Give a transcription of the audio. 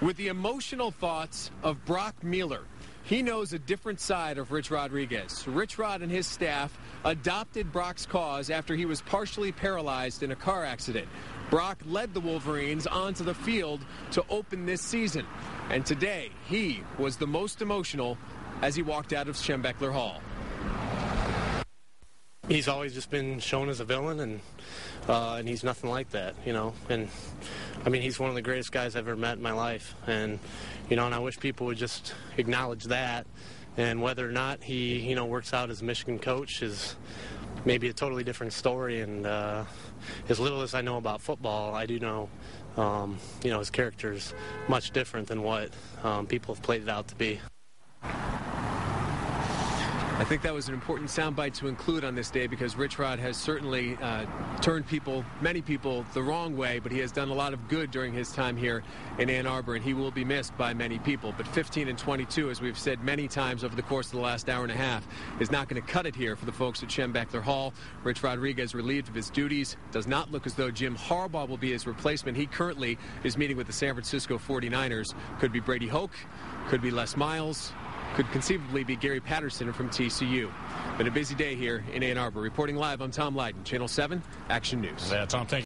with the emotional thoughts of Brock Mealer. He knows a different side of Rich Rodriguez. Rich Rod and his staff adopted Brock's cause after he was partially paralyzed in a car accident. Brock led the Wolverines onto the field to open this season. And today, he was the most emotional as he walked out of Schembechler Hall. He's always just been shown as a villain, and uh, and he's nothing like that, you know. And I mean, he's one of the greatest guys I've ever met in my life, and you know, and I wish people would just acknowledge that. And whether or not he, you know, works out as a Michigan coach is maybe a totally different story. And uh, as little as I know about football, I do know, um, you know, his character is much different than what um, people have played it out to be. I think that was an important soundbite to include on this day because Rich Rod has certainly uh, turned people, many people, the wrong way, but he has done a lot of good during his time here in Ann Arbor, and he will be missed by many people. But 15 and 22, as we've said many times over the course of the last hour and a half, is not going to cut it here for the folks at Schembechler Hall. Rich Rodriguez relieved of his duties. Does not look as though Jim Harbaugh will be his replacement. He currently is meeting with the San Francisco 49ers. Could be Brady Hoke, could be Les Miles, could conceivably be Gary Patterson from TCU. Been a busy day here in Ann Arbor. Reporting live, I'm Tom Leyden, Channel 7 Action News. Yeah, Tom, thank you.